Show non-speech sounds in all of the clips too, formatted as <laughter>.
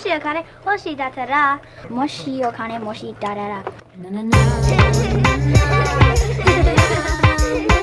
しお金欲しいだったらもしお金欲しいだったら <laughs>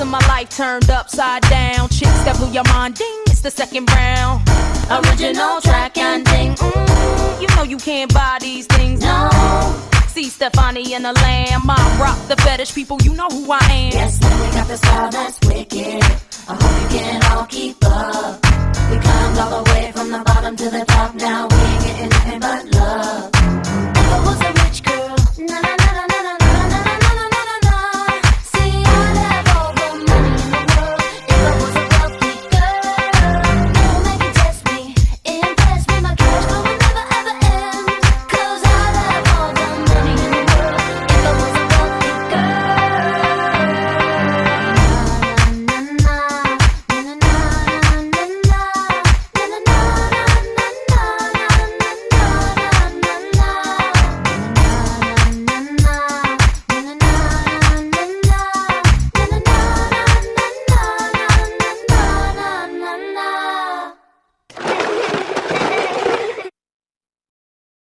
in my life turned upside down. Chicks that blew your mind, ding, it's the second round. Original track and ding, mm, you know you can't buy these things, no. See Stefani and the lamb, I rock the fetish people, you know who I am. Yes, we got the style that's wicked.